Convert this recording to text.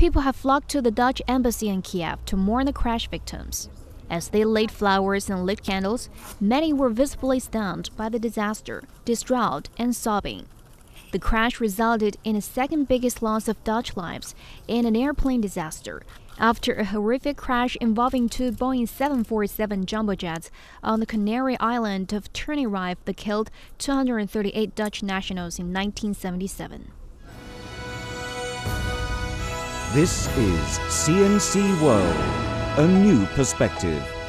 people have flocked to the Dutch embassy in Kiev to mourn the crash victims. As they laid flowers and lit candles, many were visibly stunned by the disaster, distraught and sobbing. The crash resulted in the second biggest loss of Dutch lives in an airplane disaster after a horrific crash involving two Boeing 747 jumbo jets on the Canary island of Tenerife that killed 238 Dutch nationals in 1977. This is CNC World, a new perspective.